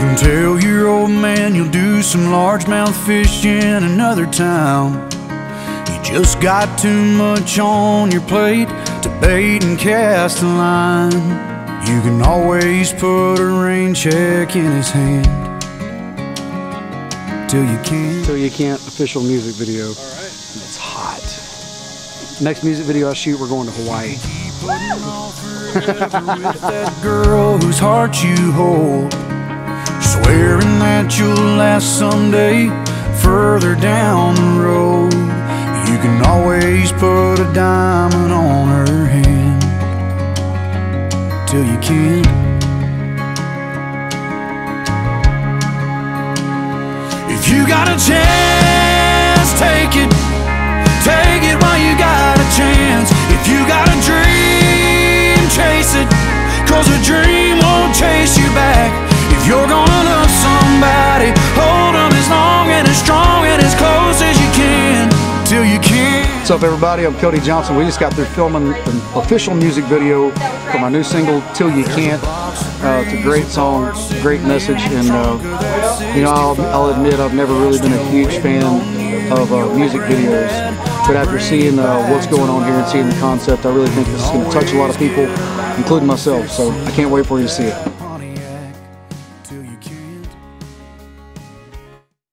can tell your old man you'll do some largemouth fish in another town. You just got too much on your plate to bait and cast a line. You can always put a rain check in his hand. Till you can't. Till you can't official music video. All right. It's hot. Next music video I shoot, we're going to Hawaii. with that girl whose heart you hold. Swearing that you'll last someday further down the road. You can always put a diamond on her hand till you can't. If you got a chance, take it. Take it while you got a chance. If you got a dream, chase it. Cause a dream What's up, everybody? I'm Cody Johnson. We just got through filming an official music video for my new single, Till You Can't. Uh, it's a great song, great message, and uh, you know, I'll, I'll, admit I've never really been a huge fan of uh, music videos, but after seeing uh, what's going on here and seeing the concept, I really think this is going to touch a lot of people, including myself. So I can't wait for you to see it.